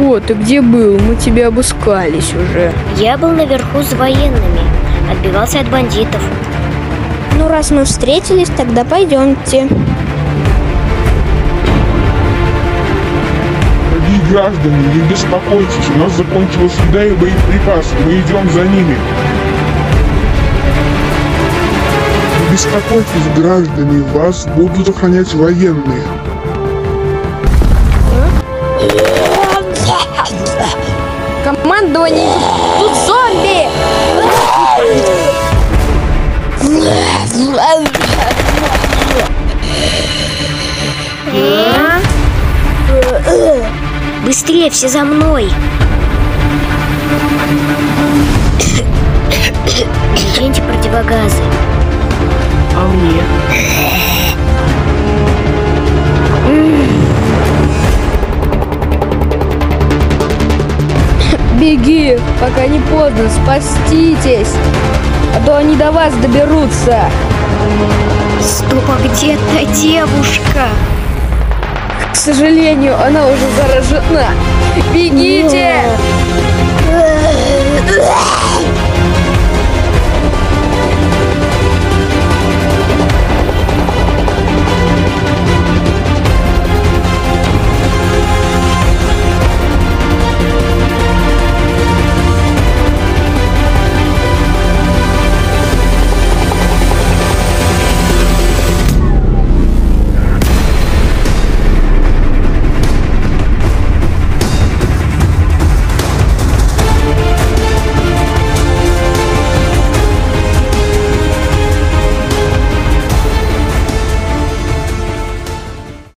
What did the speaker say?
О, ты где был? Мы тебя обыскались уже. Я был наверху с военными, отбивался от бандитов. Ну, раз мы встретились, тогда пойдемте. Дорогие граждане, не беспокойтесь, у нас закончилась еда и боеприпасы, мы идем за ними. Не беспокойтесь, граждане, вас будут охранять военные. Командование! Тут зомби! Быстрее, все за мной! Наденьте противогазы. А мне? Беги, пока не поздно, спаститесь, а то они до вас доберутся. Стоп, а где та девушка? К сожалению, она уже заражена. Бегите! Нет.